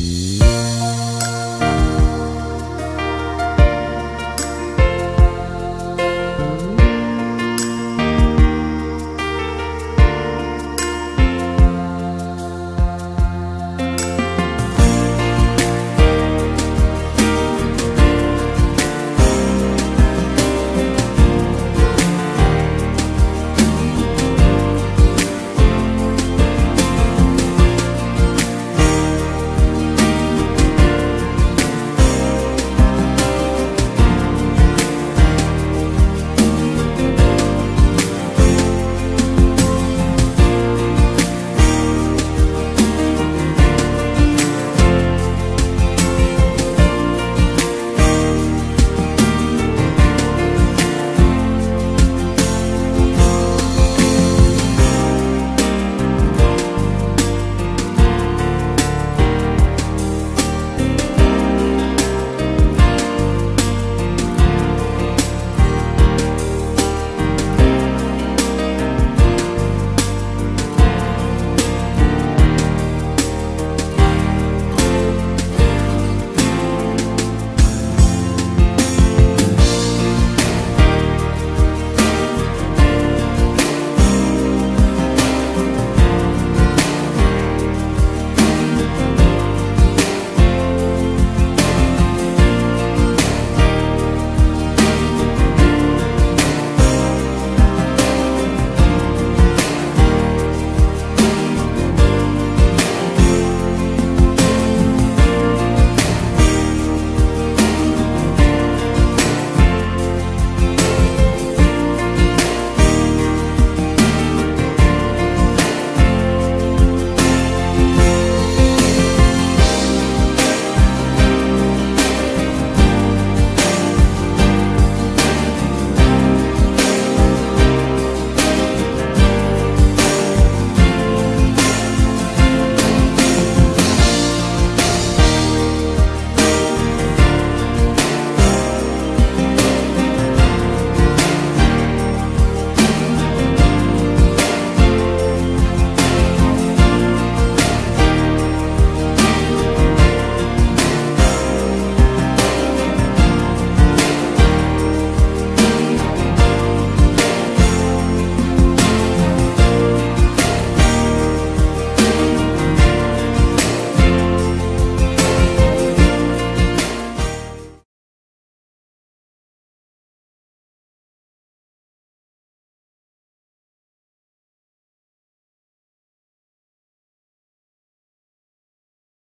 you